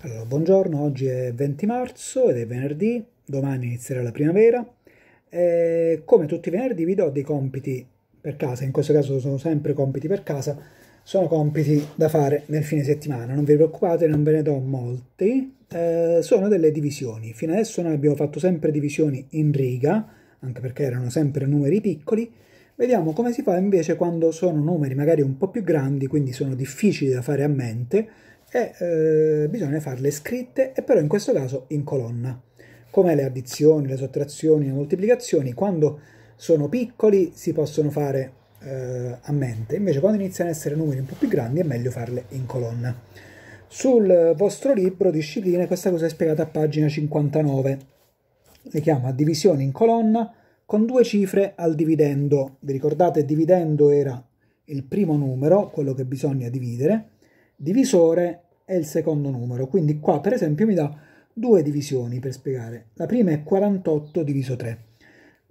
Allora, buongiorno, oggi è 20 marzo ed è venerdì, domani inizierà la primavera. E come tutti i venerdì vi do dei compiti per casa, in questo caso sono sempre compiti per casa, sono compiti da fare nel fine settimana, non vi preoccupate, non ve ne do molti, eh, sono delle divisioni, fino adesso noi abbiamo fatto sempre divisioni in riga, anche perché erano sempre numeri piccoli, vediamo come si fa invece quando sono numeri magari un po' più grandi, quindi sono difficili da fare a mente, e eh, bisogna farle scritte e però in questo caso in colonna. Come le addizioni, le sottrazioni, le moltiplicazioni, quando sono piccoli si possono fare eh, a mente, invece quando iniziano ad essere numeri un po' più grandi è meglio farle in colonna. Sul vostro libro discipline questa cosa è spiegata a pagina 59, le chiama divisione in colonna con due cifre al dividendo. Vi ricordate dividendo era il primo numero, quello che bisogna dividere, divisore è il secondo numero. Quindi qua per esempio mi dà due divisioni per spiegare. La prima è 48 diviso 3.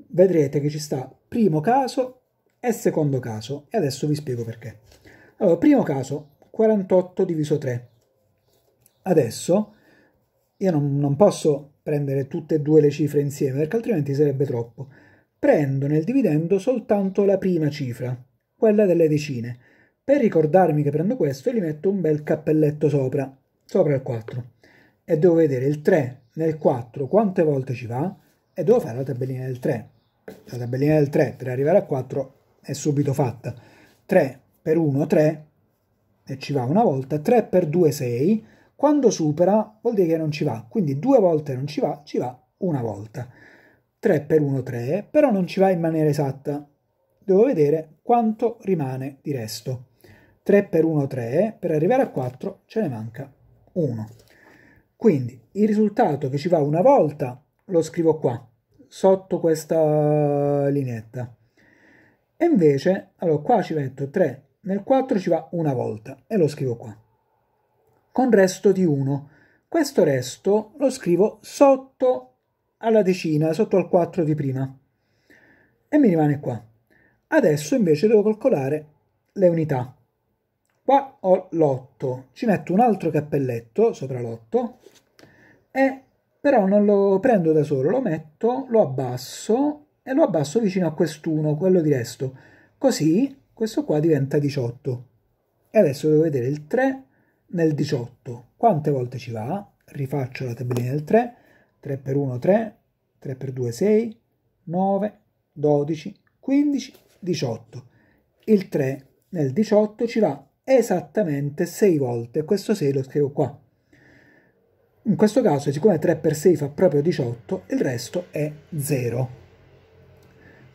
Vedrete che ci sta primo caso e secondo caso e adesso vi spiego perché. Allora, primo caso 48 diviso 3. Adesso io non, non posso prendere tutte e due le cifre insieme perché altrimenti sarebbe troppo. Prendo nel dividendo soltanto la prima cifra, quella delle decine per ricordarmi che prendo questo, gli metto un bel cappelletto sopra, sopra il 4. E devo vedere il 3 nel 4 quante volte ci va e devo fare la tabellina del 3. La tabellina del 3 per arrivare a 4 è subito fatta. 3 per 1 3 e ci va una volta, 3 per 2 6. Quando supera vuol dire che non ci va, quindi due volte non ci va, ci va una volta. 3 per 1 3, però non ci va in maniera esatta. Devo vedere quanto rimane di resto. 3 per 1 3, per arrivare a 4 ce ne manca 1. Quindi il risultato che ci va una volta lo scrivo qua, sotto questa lineetta. E invece, allora qua ci metto 3, nel 4 ci va una volta e lo scrivo qua. Con resto di 1. Questo resto lo scrivo sotto alla decina, sotto al 4 di prima. E mi rimane qua. Adesso invece devo calcolare le unità. Qua ho l'8, ci metto un altro cappelletto sopra l'8 e però non lo prendo da solo, lo metto, lo abbasso e lo abbasso vicino a quest'uno, quello di resto. Così questo qua diventa 18. E adesso devo vedere il 3 nel 18. Quante volte ci va? Rifaccio la tabellina del 3. 3 per 1 3, 3 per 2 6, 9, 12, 15, 18. Il 3 nel 18 ci va esattamente 6 volte, questo 6 lo scrivo qua. In questo caso, siccome 3 per 6 fa proprio 18, il resto è 0.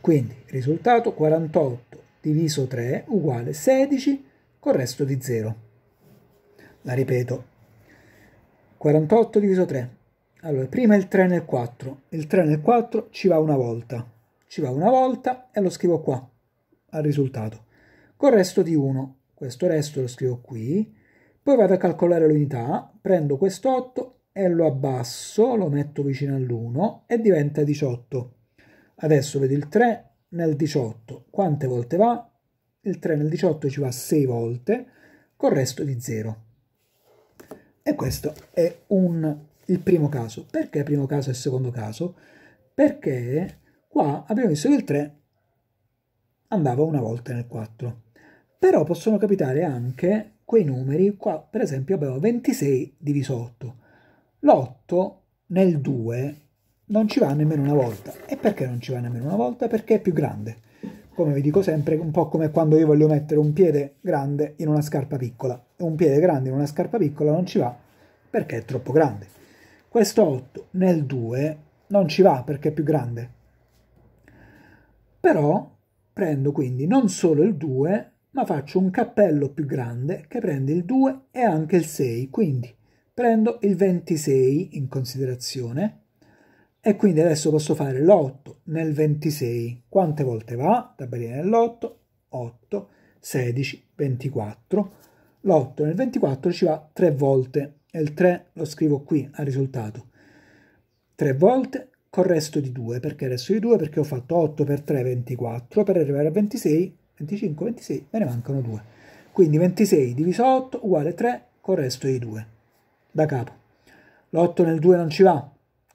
Quindi, risultato 48 diviso 3 uguale 16 con resto di 0. La ripeto. 48 diviso 3. Allora, prima il 3 nel 4. Il 3 nel 4 ci va una volta. Ci va una volta e lo scrivo qua, al risultato. Con resto di 1 questo resto lo scrivo qui, poi vado a calcolare l'unità, prendo questo 8 e lo abbasso, lo metto vicino all'1 e diventa 18. Adesso vedo il 3 nel 18, quante volte va? Il 3 nel 18 ci va 6 volte, con resto di 0. E questo è un, il primo caso. Perché primo caso e secondo caso? Perché qua abbiamo visto che il 3 andava una volta nel 4 però possono capitare anche quei numeri, qua per esempio abbiamo 26 diviso 8. L'8 nel 2 non ci va nemmeno una volta. E perché non ci va nemmeno una volta? Perché è più grande. Come vi dico sempre, un po' come quando io voglio mettere un piede grande in una scarpa piccola. Un piede grande in una scarpa piccola non ci va perché è troppo grande. Questo 8 nel 2 non ci va perché è più grande. Però prendo quindi non solo il 2, ma faccio un cappello più grande che prende il 2 e anche il 6, quindi prendo il 26 in considerazione e quindi adesso posso fare l'8 nel 26. Quante volte va? Tabellina dell'8, 8, 16, 24. L'8 nel 24 ci va 3 volte e il 3 lo scrivo qui al risultato. 3 volte con resto di 2, perché resto di 2? Perché ho fatto 8 per 3, 24, per arrivare a 26 25, 26, me ne mancano 2. Quindi 26 diviso 8 uguale 3 con il resto di 2. da capo. L'8 nel 2 non ci va,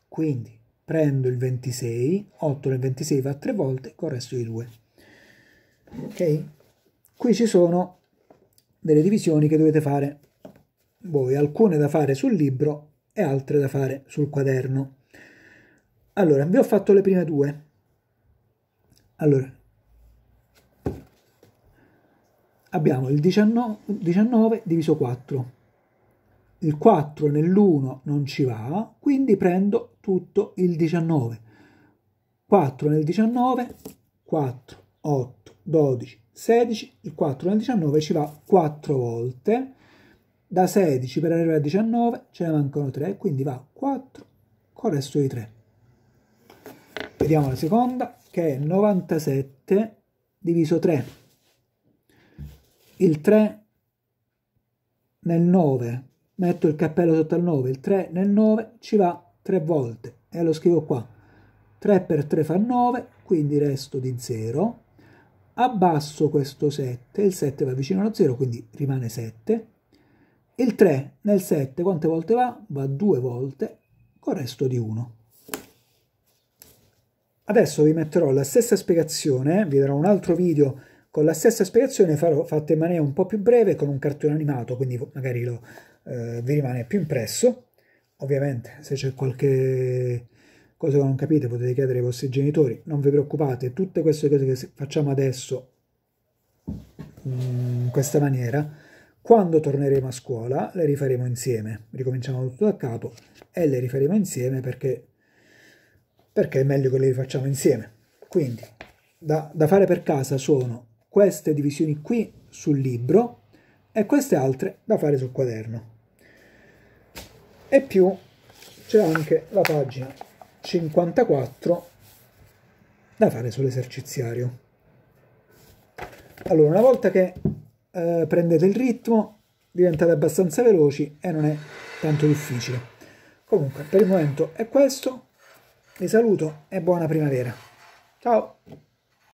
quindi prendo il 26, 8 nel 26 va tre volte con il resto di 2. Ok? Qui ci sono delle divisioni che dovete fare voi, alcune da fare sul libro e altre da fare sul quaderno. Allora, vi ho fatto le prime due. Allora, abbiamo il 19, 19 diviso 4. Il 4 nell'1 non ci va, quindi prendo tutto il 19. 4 nel 19, 4, 8, 12, 16, il 4 nel 19 ci va 4 volte, da 16 per arrivare a 19 ce ne mancano 3, quindi va 4 con il resto di 3. Vediamo la seconda, che è 97 diviso 3. Il 3 nel 9, metto il cappello sotto al 9, il 3 nel 9 ci va 3 volte e lo scrivo qua. 3 per 3 fa 9, quindi resto di 0. Abbasso questo 7, il 7 va vicino allo 0, quindi rimane 7 il 3 nel 7 quante volte va? Va due volte con il resto di 1. Adesso vi metterò la stessa spiegazione, vi darò un altro video con la stessa spiegazione farò, fatta in maniera un po' più breve con un cartone animato, quindi magari lo, eh, vi rimane più impresso. Ovviamente se c'è qualche cosa che non capite potete chiedere ai vostri genitori, non vi preoccupate, tutte queste cose che facciamo adesso mm, in questa maniera quando torneremo a scuola le rifaremo insieme, ricominciamo tutto da capo e le rifaremo insieme perché, perché è meglio che le rifacciamo insieme. Quindi da, da fare per casa sono queste divisioni qui sul libro e queste altre da fare sul quaderno. E più c'è anche la pagina 54 da fare sull'eserciziario. Allora, una volta che eh, prendete il ritmo, diventate abbastanza veloci e non è tanto difficile. Comunque, per il momento è questo. Vi saluto e buona primavera. Ciao!